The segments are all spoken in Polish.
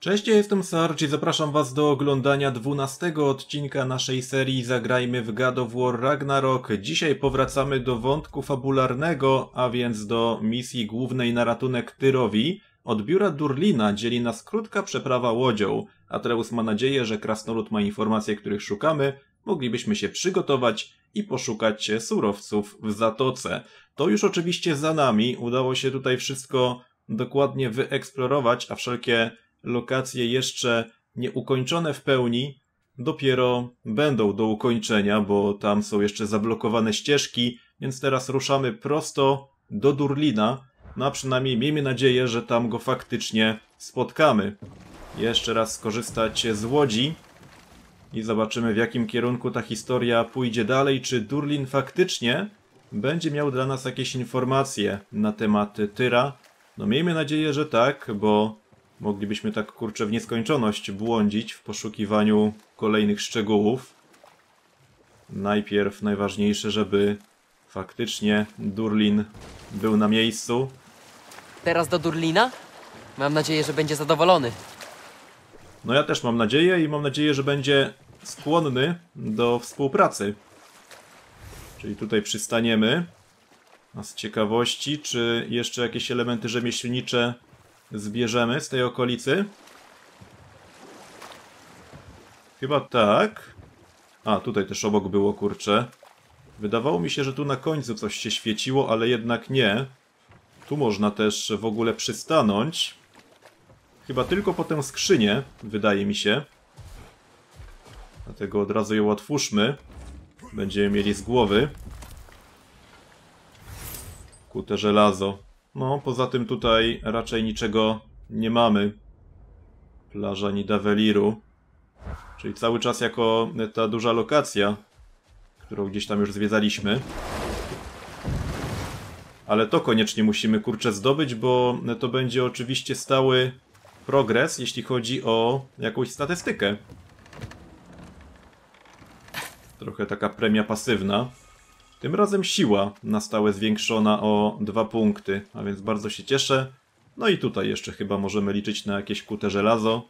Cześć, ja jestem Sarge i zapraszam was do oglądania 12 odcinka naszej serii Zagrajmy w God of War Ragnarok. Dzisiaj powracamy do wątku fabularnego, a więc do misji głównej na ratunek Tyrowi. Od biura Durlina dzieli nas krótka przeprawa łodzią. Atreus ma nadzieję, że krasnolud ma informacje, których szukamy. Moglibyśmy się przygotować i poszukać surowców w zatoce. To już oczywiście za nami. Udało się tutaj wszystko dokładnie wyeksplorować, a wszelkie lokacje jeszcze nieukończone w pełni dopiero będą do ukończenia, bo tam są jeszcze zablokowane ścieżki, więc teraz ruszamy prosto do Durlina. No a przynajmniej miejmy nadzieję, że tam go faktycznie spotkamy. Jeszcze raz skorzystać z łodzi i zobaczymy w jakim kierunku ta historia pójdzie dalej, czy Durlin faktycznie będzie miał dla nas jakieś informacje na temat Tyra. No miejmy nadzieję, że tak, bo moglibyśmy tak kurczę w nieskończoność błądzić w poszukiwaniu kolejnych szczegółów. Najpierw najważniejsze, żeby faktycznie Durlin był na miejscu. Teraz do Durlina? Mam nadzieję, że będzie zadowolony. No ja też mam nadzieję i mam nadzieję, że będzie skłonny do współpracy. Czyli tutaj przystaniemy. A z ciekawości, czy jeszcze jakieś elementy rzemieślnicze zbierzemy z tej okolicy? Chyba tak. A, tutaj też obok było, kurcze. Wydawało mi się, że tu na końcu coś się świeciło, ale jednak nie. Tu można też w ogóle przystanąć. Chyba tylko po tę skrzynię, wydaje mi się. Dlatego od razu ją otwórzmy. Będziemy mieli z głowy. Kute żelazo. No, poza tym tutaj raczej niczego nie mamy. Plaża Nidaveliru. Czyli cały czas jako ta duża lokacja, którą gdzieś tam już zwiedzaliśmy. Ale to koniecznie musimy kurczę zdobyć, bo to będzie oczywiście stały progres, jeśli chodzi o jakąś statystykę. Trochę taka premia pasywna. Tym razem siła na stałe zwiększona o dwa punkty, a więc bardzo się cieszę. No i tutaj jeszcze chyba możemy liczyć na jakieś kute żelazo.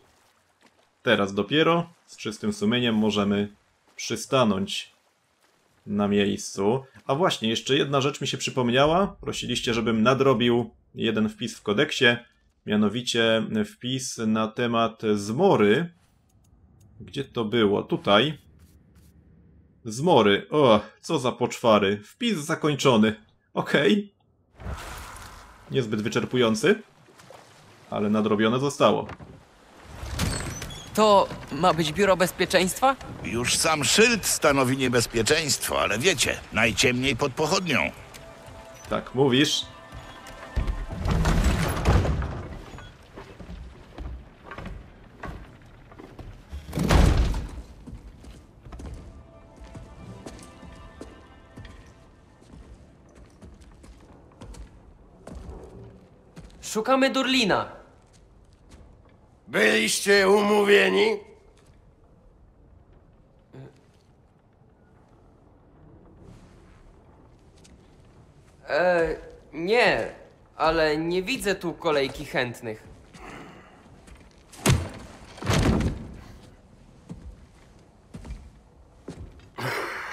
Teraz dopiero z czystym sumieniem możemy przystanąć na miejscu. A właśnie, jeszcze jedna rzecz mi się przypomniała. Prosiliście, żebym nadrobił jeden wpis w kodeksie, mianowicie wpis na temat zmory. Gdzie to było? Tutaj. Zmory. O, co za poczwary. Wpis zakończony. Okej. Okay. Niezbyt wyczerpujący, ale nadrobione zostało. To ma być biuro bezpieczeństwa? Już sam szyld stanowi niebezpieczeństwo, ale wiecie, najciemniej pod pochodnią. Tak mówisz. Szukamy Durlina. Byliście umówieni? E, nie, ale nie widzę tu kolejki chętnych.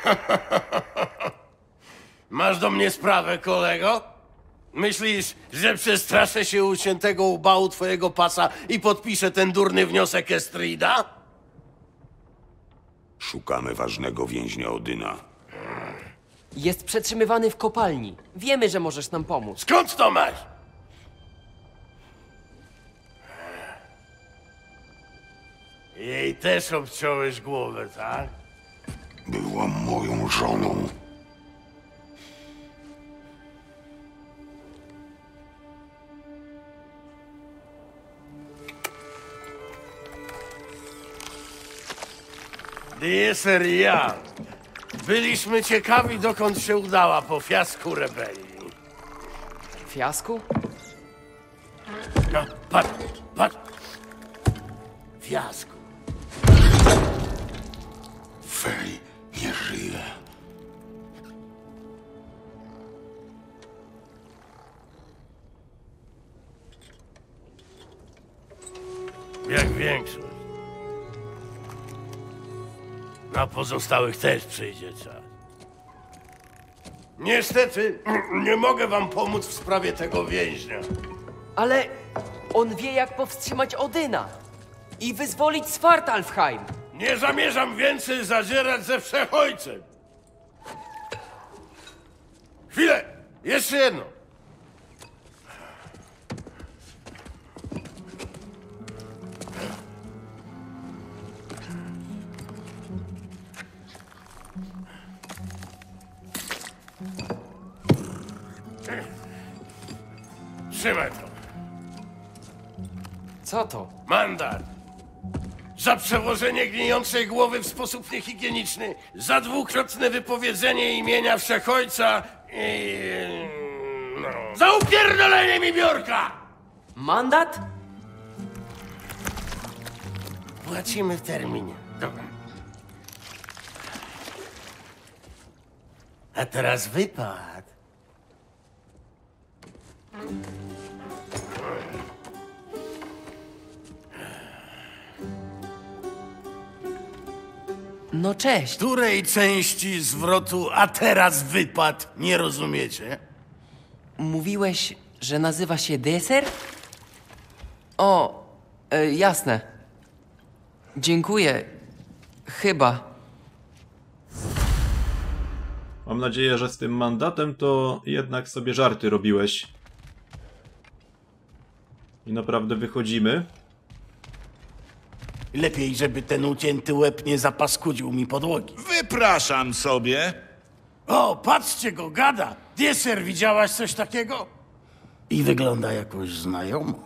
Masz do mnie sprawę, kolego? Myślisz, że przestraszę się uciętego ubału twojego pasa i podpiszę ten durny wniosek Estrida? Szukamy ważnego więźnia Odyna. Jest przetrzymywany w kopalni. Wiemy, że możesz nam pomóc. Skąd to masz? Jej też obciąłeś głowę, tak? Była moją żoną. I ja byliśmy ciekawi, dokąd się udała po fiasku rebelii. Fiasku? No, patrz, patrz. Fiasku. Fej nie żyje. jak większość. Na pozostałych też przyjdzie czas. Niestety, nie mogę wam pomóc w sprawie tego więźnia. Ale on wie, jak powstrzymać Odyna i wyzwolić Svartalfheim. Nie zamierzam więcej zadzierać ze wszechojcem. Chwilę! Jeszcze jedno. Trzymaj to. Co to? Mandat. Za przełożenie gnijącej głowy w sposób niehigieniczny, za dwukrotne wypowiedzenie imienia Wszechojca i... No. Za upierdolenie mi biurka! Mandat? Płacimy w terminie. Dobra. A teraz wypad. No cześć. Której części zwrotu a teraz wypad nie rozumiecie? Mówiłeś, że nazywa się deser? O, e, jasne. Dziękuję. Chyba. Mam nadzieję, że z tym mandatem to jednak sobie żarty robiłeś. I naprawdę wychodzimy. Lepiej, żeby ten ucięty łeb nie zapaskudził mi podłogi. Wypraszam sobie. O, patrzcie go, gada! Deser, widziałaś coś takiego? I wygląda jakoś znajomo.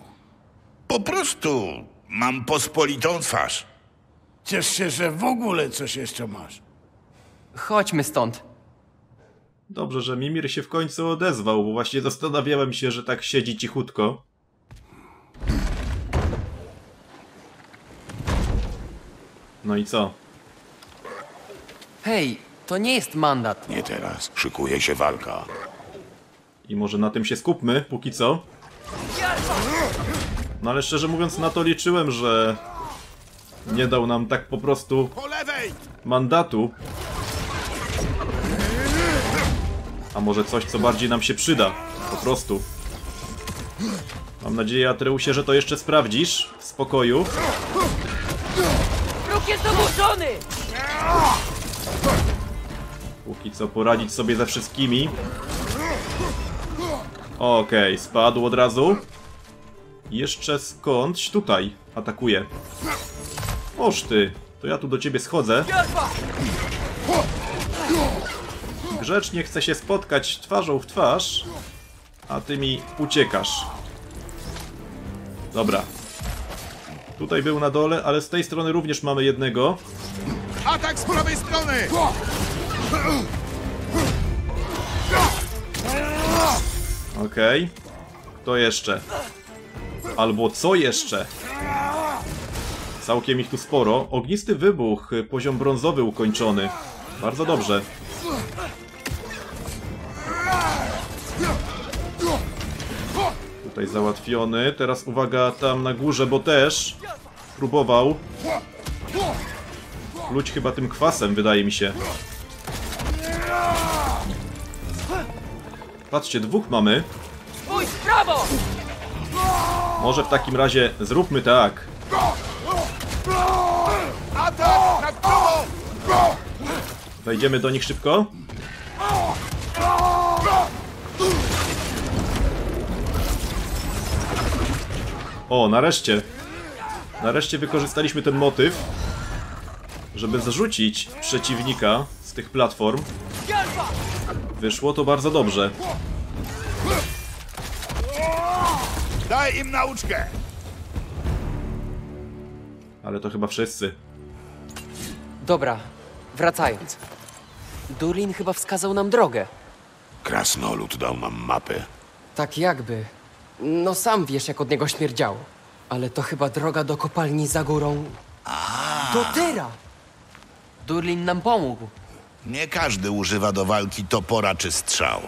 Po prostu mam pospolitą twarz. Ciesz się, że w ogóle coś jeszcze masz. Chodźmy stąd. Dobrze, że Mimir się w końcu odezwał, bo właśnie zastanawiałem się, że tak siedzi cichutko. No i co? Hej, to nie jest mandat. Nie teraz. Szykuje się walka. I może na tym się skupmy, póki co. No ale szczerze mówiąc na to liczyłem, że nie dał nam tak po prostu mandatu. A może coś, co bardziej nam się przyda. Po prostu. Mam nadzieję, Atreusie, że to jeszcze sprawdzisz. W spokoju. Jest oburzony! Póki co poradzić sobie ze wszystkimi. Okej, spadł od razu. Jeszcze skądś tutaj atakuje. Oż ty, to ja tu do ciebie schodzę. Grzecznie chcę się spotkać twarzą w twarz, a ty mi uciekasz. Dobra. Tutaj był na dole, ale z tej strony również mamy jednego. Atak z prawej strony! Okej. Kto jeszcze? Albo co jeszcze? Całkiem ich tu sporo. Ognisty wybuch, poziom brązowy ukończony. Bardzo dobrze. Tutaj załatwiony. Teraz uwaga tam na górze, bo też próbował. Pluć chyba tym kwasem, wydaje mi się. Patrzcie, dwóch mamy. Może w takim razie zróbmy tak. Wejdziemy do nich szybko. O, nareszcie. Nareszcie wykorzystaliśmy ten motyw, żeby zrzucić przeciwnika z tych platform. Wyszło to bardzo dobrze. Daj im nauczkę! Ale to chyba wszyscy. Dobra, wracając. Durlin chyba wskazał nam drogę. Krasnolud dał nam mapę. Tak jakby. No sam wiesz, jak od niego śmierdziało. Ale to chyba droga do kopalni za górą. Do Tyra! Durlin nam pomógł. Nie każdy używa do walki topora czy strzał.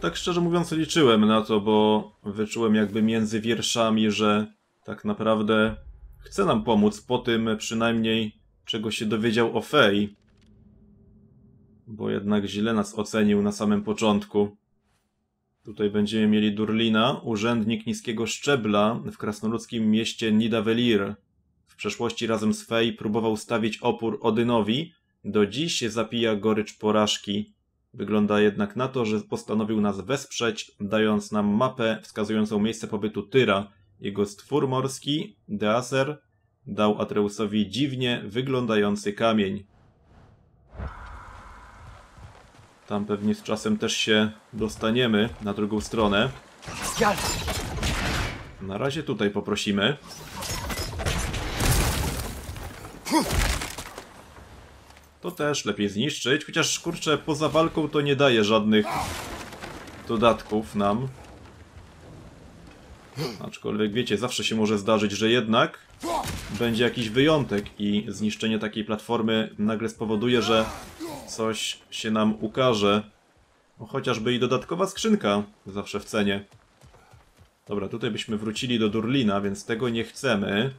Tak szczerze mówiąc liczyłem na to, bo wyczułem jakby między wierszami, że tak naprawdę chce nam pomóc po tym przynajmniej czego się dowiedział o Fei. Bo jednak źle nas ocenił na samym początku. Tutaj będziemy mieli Durlina, urzędnik niskiego szczebla w krasnoludzkim mieście Nidavellir. W przeszłości razem z Fei próbował stawić opór Odynowi, do dziś zapija gorycz porażki. Wygląda jednak na to, że postanowił nas wesprzeć, dając nam mapę wskazującą miejsce pobytu Tyra. Jego stwór morski, Deaser, dał Atreusowi dziwnie wyglądający kamień. Tam pewnie z czasem też się dostaniemy na drugą stronę. Na razie tutaj poprosimy. To też lepiej zniszczyć, chociaż kurczę, poza walką to nie daje żadnych dodatków nam. Aczkolwiek wiecie, zawsze się może zdarzyć, że jednak będzie jakiś wyjątek i zniszczenie takiej platformy nagle spowoduje, że coś się nam ukaże. No, chociażby i dodatkowa skrzynka zawsze w cenie. Dobra, tutaj byśmy wrócili do Durlina, więc tego nie chcemy.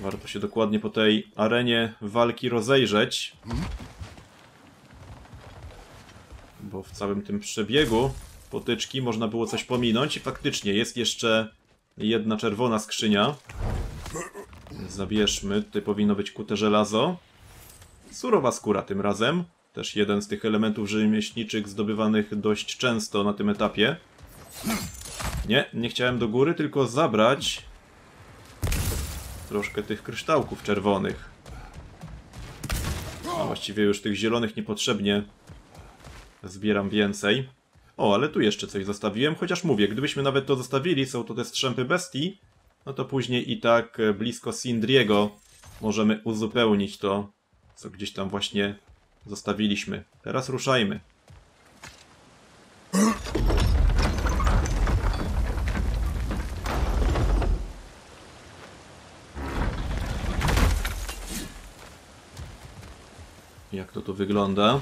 Warto się dokładnie po tej arenie walki rozejrzeć. Bo w całym tym przebiegu potyczki można było coś pominąć i faktycznie jest jeszcze jedna czerwona skrzynia. Zabierzmy, tutaj powinno być kute żelazo. Surowa skóra tym razem. Też jeden z tych elementów rzemieślniczych zdobywanych dość często na tym etapie. Nie, nie chciałem do góry, tylko zabrać troszkę tych kryształków czerwonych. A właściwie już tych zielonych niepotrzebnie zbieram więcej. O, ale tu jeszcze coś zostawiłem, chociaż mówię, gdybyśmy nawet to zostawili, są to te strzępy bestii, no to później i tak e, blisko Sindriego możemy uzupełnić to, co gdzieś tam właśnie zostawiliśmy. Teraz ruszajmy. Jak to tu wygląda?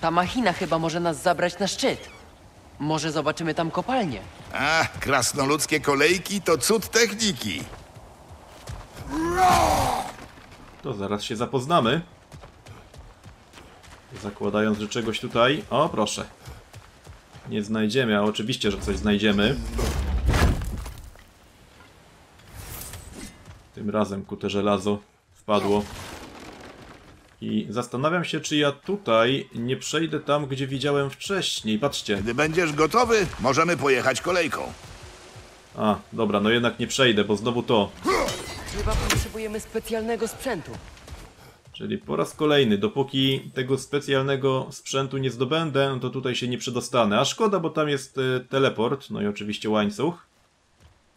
Ta machina chyba może nas zabrać na szczyt. Może zobaczymy tam kopalnię. A, krasnoludzkie kolejki to cud techniki. To zaraz się zapoznamy. Zakładając, że czegoś tutaj... O, proszę. Nie znajdziemy, a oczywiście, że coś znajdziemy. Tym razem kute żelazo wpadło. I zastanawiam się, czy ja tutaj nie przejdę tam, gdzie widziałem wcześniej. Patrzcie. Gdy będziesz gotowy, możemy pojechać kolejką. A, dobra, no jednak nie przejdę, bo znowu to. Chyba potrzebujemy specjalnego sprzętu. Czyli po raz kolejny, dopóki tego specjalnego sprzętu nie zdobędę, no to tutaj się nie przedostanę. A szkoda, bo tam jest e, teleport, no i oczywiście łańcuch.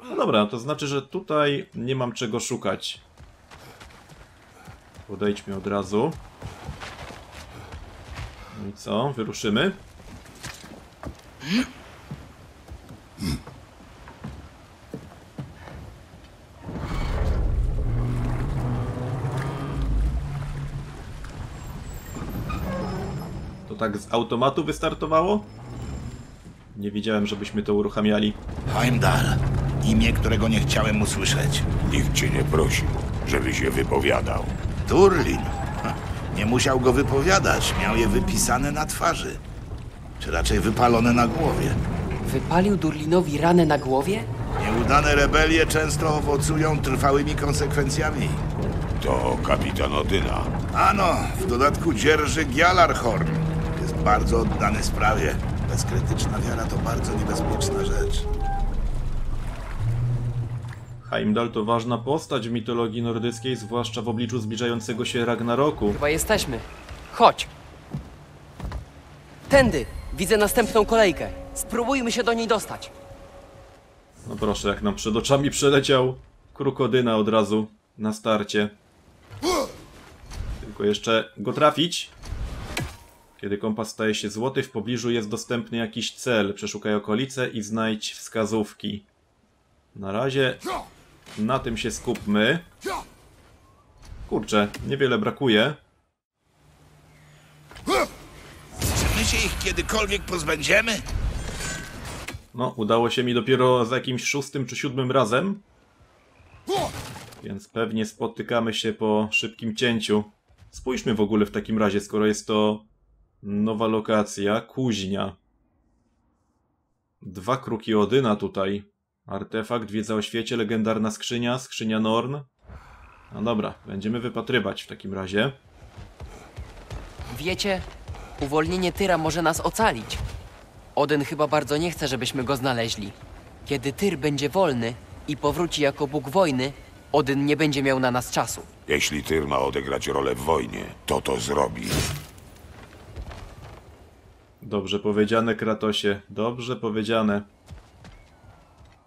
No dobra, to znaczy, że tutaj nie mam czego szukać. Podejdźmy od razu. No i co? Wyruszymy? To tak z automatu wystartowało? Nie widziałem, żebyśmy to uruchamiali. Heimdall. Imię, którego nie chciałem usłyszeć. Nikt cię nie prosił, żebyś je wypowiadał. Turlin. Nie musiał go wypowiadać, miał je wypisane na twarzy. Czy raczej wypalone na głowie. Wypalił Durlinowi ranę na głowie? Nieudane rebelie często owocują trwałymi konsekwencjami. To kapitan Odyna. Ano, w dodatku dzierży Gjalarhorn. Jest bardzo oddany sprawie. Bezkrytyczna wiara to bardzo niebezpieczna rzecz. Heimdall to ważna postać w mitologii nordyckiej, zwłaszcza w obliczu zbliżającego się Ragnaroku. Chyba jesteśmy. Chodź. Tędy. Widzę następną kolejkę. Spróbujmy się do niej dostać. No proszę, jak nam przed oczami przeleciał krokodyna od razu na starcie. Tylko jeszcze go trafić. Kiedy kompas staje się złoty, w pobliżu jest dostępny jakiś cel. Przeszukaj okolice i znajdź wskazówki. Na razie na tym się skupmy. Kurczę, niewiele brakuje. Czy my się ich kiedykolwiek pozbędziemy? No, udało się mi dopiero za jakimś szóstym czy siódmym razem. Więc pewnie spotykamy się po szybkim cięciu. Spójrzmy w ogóle w takim razie, skoro jest to nowa lokacja, kuźnia. Dwa kruki Odyna tutaj. Artefakt, wiedza o świecie, legendarna skrzynia, skrzynia Norn. No dobra, będziemy wypatrywać w takim razie. Wiecie, uwolnienie Tyra może nas ocalić. Odyn chyba bardzo nie chce, żebyśmy go znaleźli. Kiedy Tyr będzie wolny i powróci jako Bóg wojny, Odyn nie będzie miał na nas czasu. Jeśli Tyr ma odegrać rolę w wojnie, to to zrobi. Dobrze powiedziane, Kratosie. Dobrze powiedziane.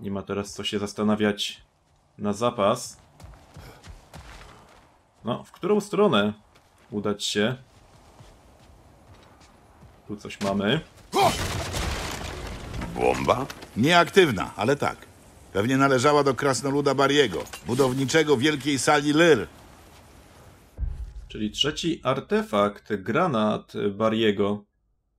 Nie ma teraz co się zastanawiać na zapas. No, w którą stronę udać się? Tu coś mamy. Bomba? Nieaktywna, ale tak. Pewnie należała do krasnoluda Bariego, budowniczego wielkiej sali Lyr. Czyli trzeci artefakt, granat Bariego.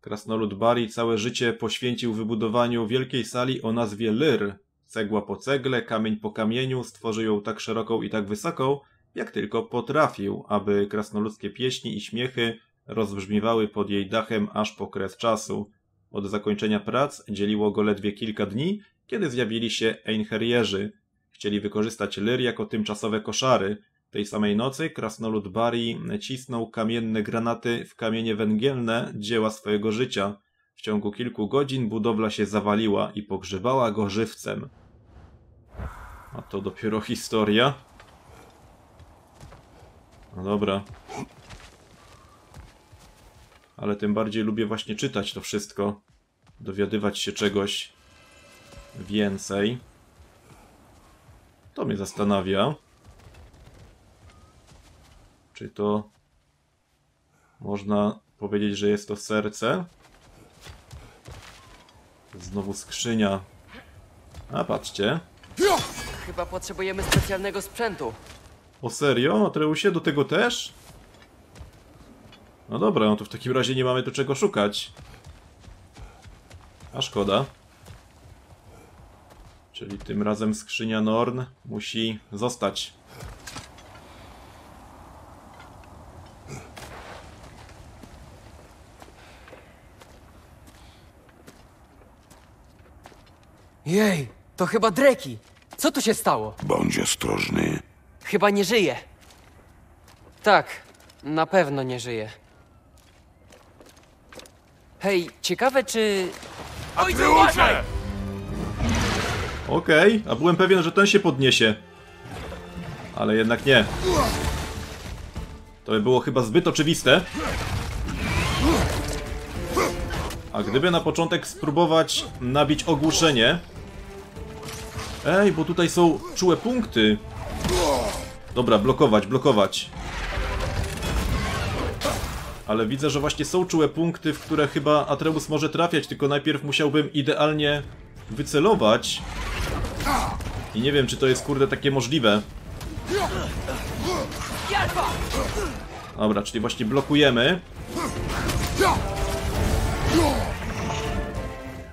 Krasnolud Bari całe życie poświęcił wybudowaniu wielkiej sali o nazwie Lyr. Cegła po cegle, kamień po kamieniu, stworzył ją tak szeroką i tak wysoką, jak tylko potrafił, aby krasnoludzkie pieśni i śmiechy rozbrzmiewały pod jej dachem aż po kres czasu. Od zakończenia prac dzieliło go ledwie kilka dni, kiedy zjawili się Einherjerzy. Chcieli wykorzystać Lyr jako tymczasowe koszary. Tej samej nocy krasnolud Bari cisnął kamienne granaty w kamienie węgielne dzieła swojego życia. W ciągu kilku godzin budowla się zawaliła i pogrzebała go żywcem. A to dopiero historia. No dobra. Ale tym bardziej lubię właśnie czytać to wszystko. Dowiadywać się czegoś więcej. To mnie zastanawia. Czy to można powiedzieć, że jest to serce? Znowu skrzynia. A patrzcie. Chyba potrzebujemy specjalnego sprzętu. O serio? Atreusie? Do tego też? No dobra, no to w takim razie nie mamy tu czego szukać. A szkoda. Czyli tym razem skrzynia Norn musi zostać. Jej, to chyba Dreki. Co tu się stało? Bądź ostrożny. Chyba nie żyje. Tak, na pewno nie żyje. Hej, ciekawe czy... Oj, uważaj! Okej, a byłem pewien, że ten się podniesie. Ale jednak nie. To by było chyba zbyt oczywiste. A gdyby na początek spróbować nabić ogłuszenie... Ej, bo tutaj są czułe punkty. Dobra, blokować, blokować. Ale widzę, że właśnie są czułe punkty, w które chyba Atreus może trafiać, tylko najpierw musiałbym idealnie wycelować. I nie wiem, czy to jest kurde takie możliwe. Dobra, czyli właśnie blokujemy.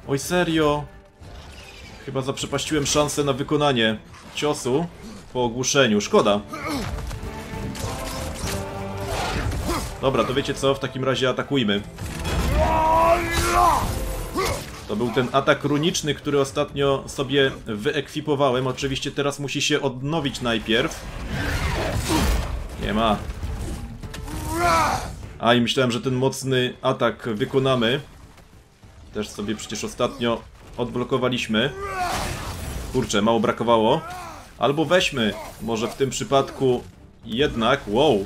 Oj, serio? Chyba zaprzepaściłem szansę na wykonanie ciosu po ogłuszeniu. Szkoda. Dobra, to wiecie co? W takim razie atakujmy. To był ten atak runiczny, który ostatnio sobie wyekwipowałem. Oczywiście teraz musi się odnowić najpierw. Nie ma. A i myślałem, że ten mocny atak wykonamy. Też sobie przecież ostatnio odblokowaliśmy. Kurczę, mało brakowało. Albo weźmy, może w tym przypadku jednak, wow,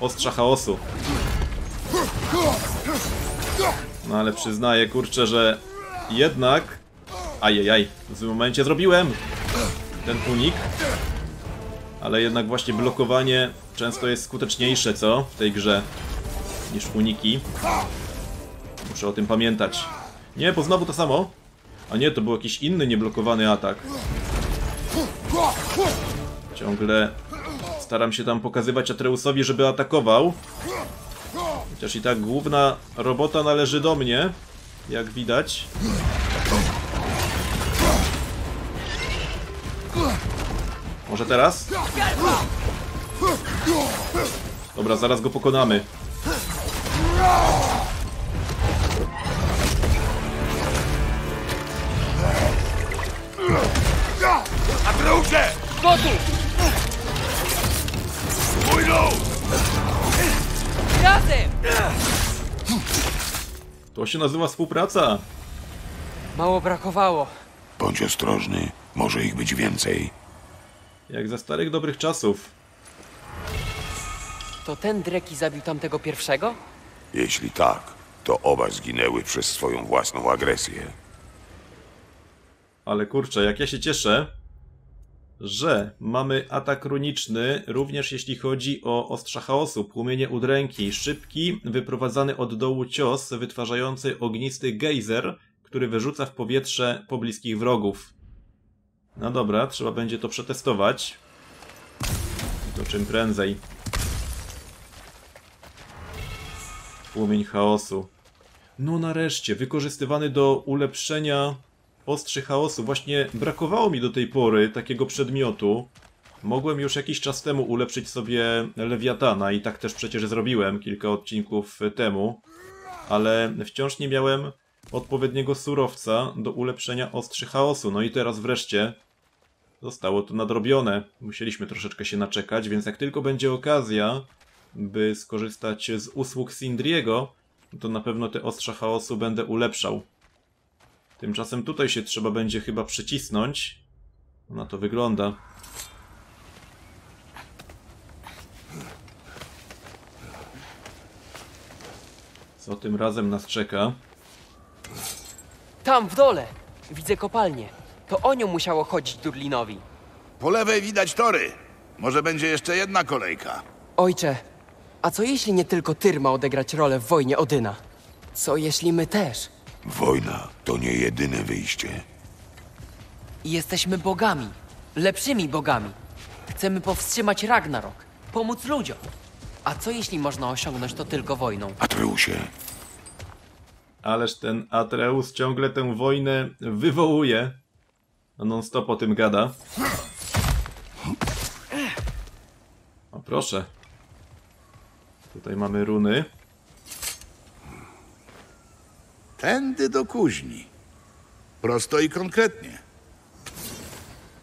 ostrza chaosu. No ale przyznaję, kurczę, że jednak... Ajajaj, w złym momencie zrobiłem ten unik. Ale jednak właśnie blokowanie często jest skuteczniejsze, co? W tej grze. Niż uniki. Muszę o tym pamiętać. Nie, bo znowu to samo. A nie, to był jakiś inny nieblokowany atak. Ciągle staram się tam pokazywać Atreusowi, żeby atakował. Chociaż i tak główna robota należy do mnie, jak widać. Może teraz? Dobra, zaraz go pokonamy. Się nazywa współpraca. Mało brakowało. Bądź ostrożny, może ich być więcej. Jak za starych dobrych czasów. To ten Dreki zabił tamtego pierwszego? Jeśli tak, to oba zginęły przez swoją własną agresję. Ale kurczę, jak ja się cieszę, że mamy atak runiczny, również jeśli chodzi o ostrza chaosu, płomienie udręki, szybki, wyprowadzany od dołu cios wytwarzający ognisty gejzer, który wyrzuca w powietrze pobliskich wrogów. No dobra, trzeba będzie to przetestować. To czym prędzej. Płomień chaosu. No nareszcie, wykorzystywany do ulepszenia ostrzy chaosu. Właśnie brakowało mi do tej pory takiego przedmiotu. Mogłem już jakiś czas temu ulepszyć sobie Lewiatana i tak też przecież zrobiłem kilka odcinków temu. Ale wciąż nie miałem odpowiedniego surowca do ulepszenia ostrzy chaosu. No i teraz wreszcie zostało to nadrobione. Musieliśmy troszeczkę się naczekać, więc jak tylko będzie okazja, by skorzystać z usług Sindriego, to na pewno te ostrza chaosu będę ulepszał. Tymczasem tutaj się trzeba będzie chyba przycisnąć. Na to wygląda. Co tym razem nas czeka? Tam, w dole! Widzę kopalnię. To o nią musiało chodzić Durlinowi. Po lewej widać tory. Może będzie jeszcze jedna kolejka. Ojcze, a co jeśli nie tylko Tyr ma odegrać rolę w wojnie Odyna? Co jeśli my też? Wojna to nie jedyne wyjście. Jesteśmy bogami. Lepszymi bogami. Chcemy powstrzymać Ragnarok. Pomóc ludziom. A co jeśli można osiągnąć to tylko wojną? Atreusie, Ależ ten Atreus ciągle tę wojnę wywołuje. No non stop o tym gada. O proszę. Tutaj mamy runy. Tędy do kuźni. Prosto i konkretnie.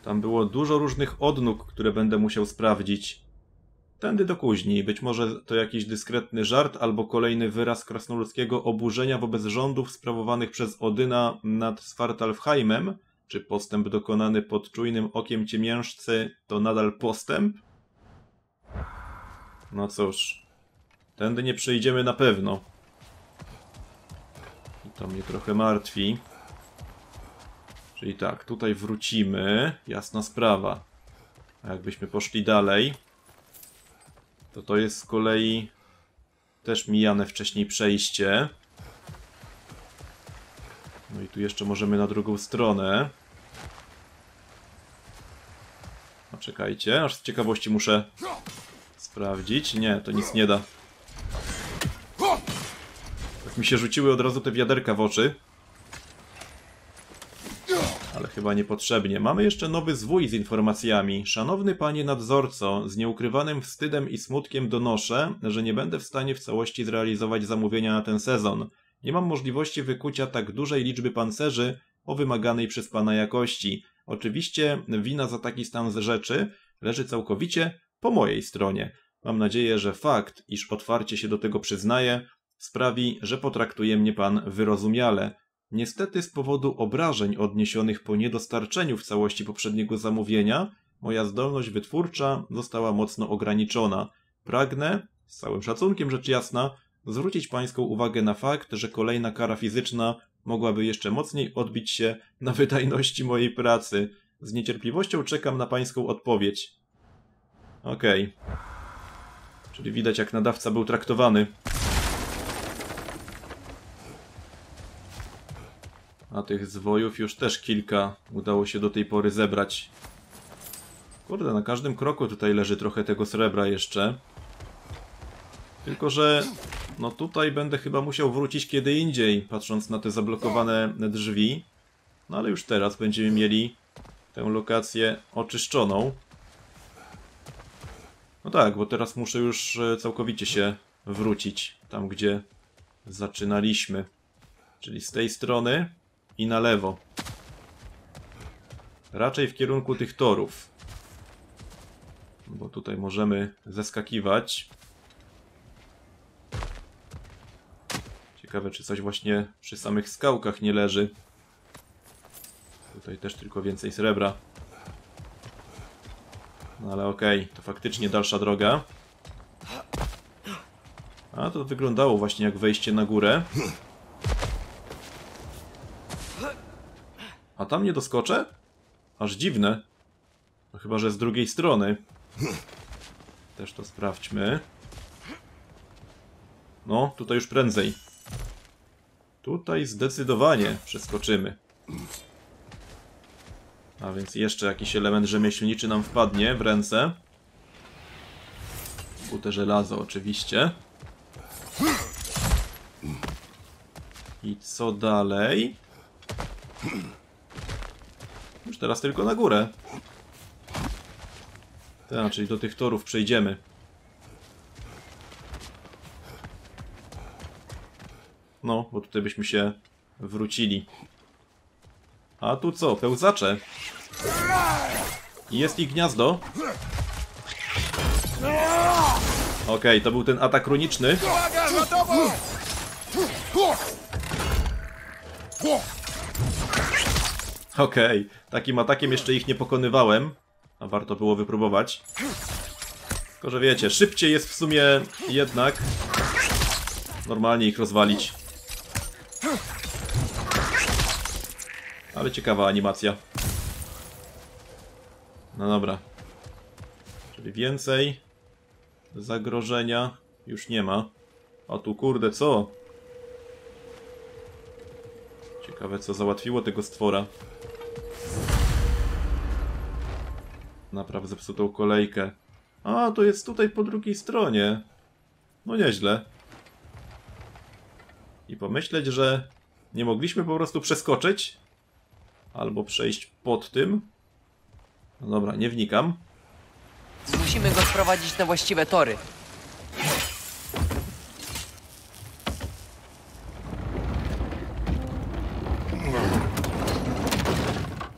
Tam było dużo różnych odnóg, które będę musiał sprawdzić. Tędy do kuźni. Być może to jakiś dyskretny żart albo kolejny wyraz krasnoludzkiego oburzenia wobec rządów sprawowanych przez Odyna nad Svartalfheimem. Czy postęp dokonany pod czujnym okiem ciemiężcy to nadal postęp? No cóż. Tędy nie przejdziemy na pewno. To mnie trochę martwi. Czyli tak, tutaj wrócimy. Jasna sprawa. A jakbyśmy poszli dalej, to to jest z kolei też mijane wcześniej przejście. No i tu jeszcze możemy na drugą stronę. A czekajcie, aż z ciekawości muszę sprawdzić. Nie, to nic nie da. Mi się rzuciły od razu te wiaderka w oczy. Ale chyba niepotrzebnie. Mamy jeszcze nowy zwój z informacjami. Szanowny panie nadzorco, z nieukrywanym wstydem i smutkiem donoszę, że nie będę w stanie w całości zrealizować zamówienia na ten sezon. Nie mam możliwości wykucia tak dużej liczby pancerzy o wymaganej przez pana jakości. Oczywiście wina za taki stan rzeczy leży całkowicie po mojej stronie. Mam nadzieję, że fakt, iż otwarcie się do tego przyznaję, sprawi, że potraktuje mnie pan wyrozumiale. Niestety z powodu obrażeń odniesionych po niedostarczeniu w całości poprzedniego zamówienia, moja zdolność wytwórcza została mocno ograniczona. Pragnę, z całym szacunkiem rzecz jasna, zwrócić pańską uwagę na fakt, że kolejna kara fizyczna mogłaby jeszcze mocniej odbić się na wydajności mojej pracy. Z niecierpliwością czekam na pańską odpowiedź. Okej. Czyli widać jak nadawca był traktowany. A tych zwojów już też kilka udało się do tej pory zebrać. Kurde, na każdym kroku tutaj leży trochę tego srebra jeszcze. Tylko, że no tutaj będę chyba musiał wrócić kiedy indziej, patrząc na te zablokowane drzwi. No ale już teraz będziemy mieli tę lokację oczyszczoną. No tak, bo teraz muszę już e, całkowicie się wrócić tam, gdzie zaczynaliśmy. Czyli z tej strony i na lewo. Raczej w kierunku tych torów. Bo tutaj możemy zeskakiwać. Ciekawe, czy coś właśnie przy samych skałkach nie leży. Tutaj też tylko więcej srebra. No ale okej, to faktycznie dalsza droga. A to wyglądało właśnie jak wejście na górę. Tam nie doskoczę? Aż dziwne. No chyba, że z drugiej strony. Też to sprawdźmy. No, tutaj już prędzej. Tutaj zdecydowanie przeskoczymy. A więc jeszcze jakiś element rzemieślniczy nam wpadnie w ręce. Kute żelazo oczywiście. I co dalej? Teraz tylko na górę. Tak, czyli do tych torów przejdziemy. No, bo tutaj byśmy się wrócili. A tu co? Pełzacze. Jest ich gniazdo. Okej, to był ten atak runiczny. Okej, takim atakiem jeszcze ich nie pokonywałem. A warto było wypróbować. Tylko, że wiecie, szybciej jest w sumie jednak normalnie ich rozwalić. Ale ciekawa animacja. No dobra. Czyli więcej zagrożenia już nie ma. A tu kurde co? Ciekawe co załatwiło tego stwora. Napraw zepsutą kolejkę. A, to jest tutaj po drugiej stronie. No nieźle. I pomyśleć, że nie mogliśmy po prostu przeskoczyć albo przejść pod tym. No dobra, nie wnikam. Musimy go sprowadzić na właściwe tory.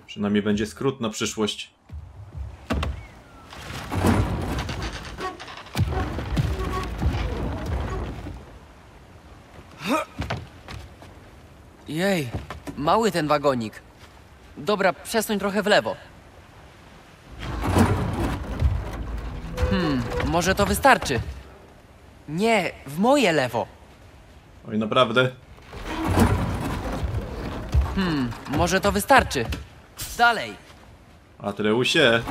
Przynajmniej będzie skrót na przyszłość. Jej, mały ten wagonik. Dobra, przesuń trochę w lewo. Hmm, może to wystarczy. Nie, w moje lewo. Oj, naprawdę. Może to wystarczy. Dalej, Atreusie.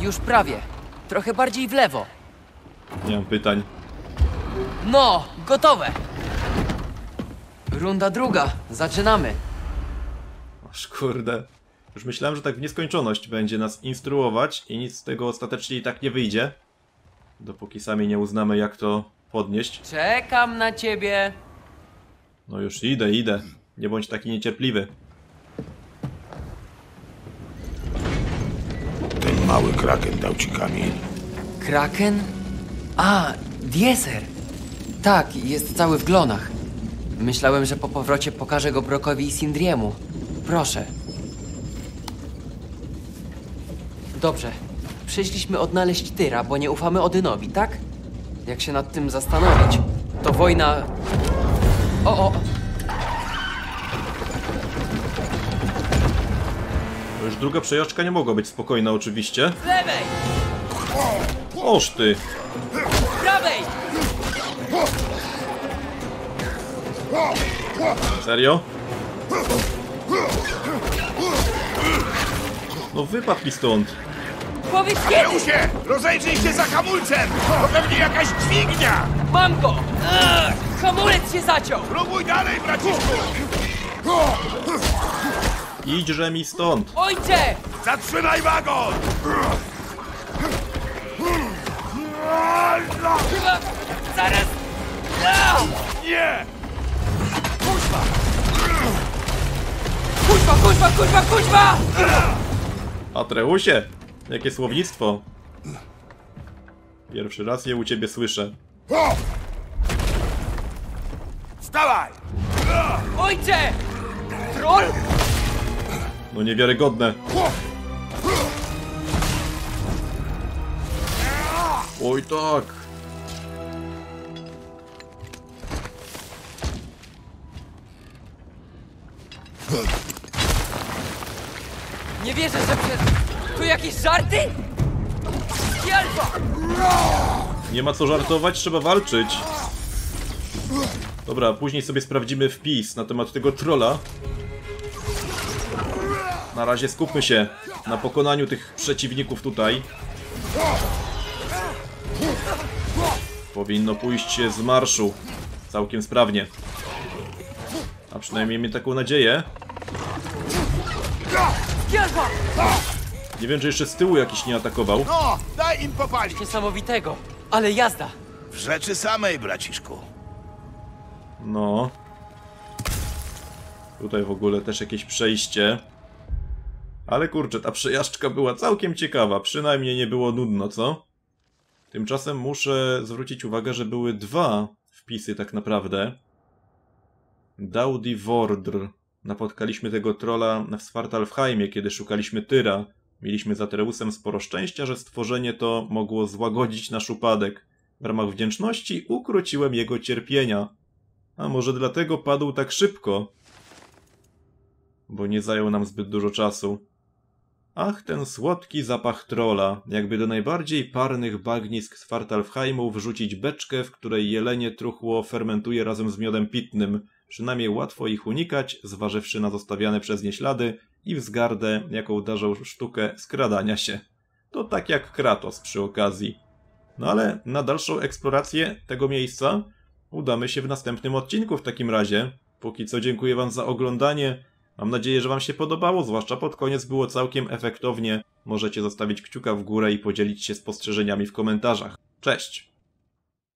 już prawie. Trochę bardziej w lewo. Nie mam pytań. No, gotowe. Runda druga, zaczynamy. Aż kurde. Już myślałem, że tak w nieskończoność będzie nas instruować i nic z tego ostatecznie i tak nie wyjdzie. Dopóki sami nie uznamy jak to podnieść. Czekam na ciebie. No już idę, idę. Nie bądź taki niecierpliwy. Ten mały kraken dał ci kamień. Kraken? A, Dieser. Tak, jest cały w glonach. Myślałem, że po powrocie pokażę go Brokowi i Sindriemu. Proszę. Dobrze. Przyszliśmy odnaleźć Tyra, bo nie ufamy Odynowi, tak? Jak się nad tym zastanowić, to wojna... O, o, To już druga przejażdżka nie mogła być spokojna oczywiście. z lewej! Oż ty! Z prawej! Serio? No wypadł mi stąd. Powiedz kiedy! Leusie, rozejrzyj się za hamulcem! To pewnie jakaś dźwignia! Mam go! Ugh, hamulec się zaciął! Próbuj dalej, braciszku! Idźże mi stąd. Ojcze! Zatrzymaj wagon! Chyba zaraz... Nie! Kuźwa, kuźwa, kuźwa, kuźwa! Atreusie! Jakie słownictwo. Pierwszy raz je u ciebie słyszę. Wstawaj! Ojcze! Troll? No niewiarygodne. Oj tak. Nie wierzę, że przez... To jakieś żarty? Alfa! Nie ma co żartować, trzeba walczyć. Dobra, później sobie sprawdzimy wpis na temat tego trolla. Na razie skupmy się na pokonaniu tych przeciwników tutaj. Powinno pójść z marszu całkiem sprawnie. A przynajmniej miejmy taką nadzieję. Nie wiem, czy jeszcze z tyłu jakiś nie atakował. No, daj im popalić! Niesamowitego, ale jazda! W rzeczy samej, braciszku. No. Tutaj w ogóle też jakieś przejście. Ale kurczę, ta przejażdżka była całkiem ciekawa. Przynajmniej nie było nudno, co? Tymczasem muszę zwrócić uwagę, że były dwa wpisy tak naprawdę. Daudi Wordr. Napotkaliśmy tego trolla w Svartalfheimie, kiedy szukaliśmy Tyra. Mieliśmy z Atreusem sporo szczęścia, że stworzenie to mogło złagodzić nasz upadek. W ramach wdzięczności ukróciłem jego cierpienia. A może dlatego padł tak szybko? Bo nie zajął nam zbyt dużo czasu. Ach, ten słodki zapach trola, jakby do najbardziej parnych bagnisk z Fartalfheimu wrzucić beczkę, w której jelenie truchło fermentuje razem z miodem pitnym. Przynajmniej łatwo ich unikać, zważywszy na zostawiane przez nie ślady i wzgardę, jaką darzą sztukę skradania się. To tak jak Kratos przy okazji. No ale na dalszą eksplorację tego miejsca udamy się w następnym odcinku w takim razie. Póki co dziękuję Wam za oglądanie. Mam nadzieję, że Wam się podobało, zwłaszcza pod koniec było całkiem efektownie. Możecie zostawić kciuka w górę i podzielić się spostrzeżeniami w komentarzach. Cześć!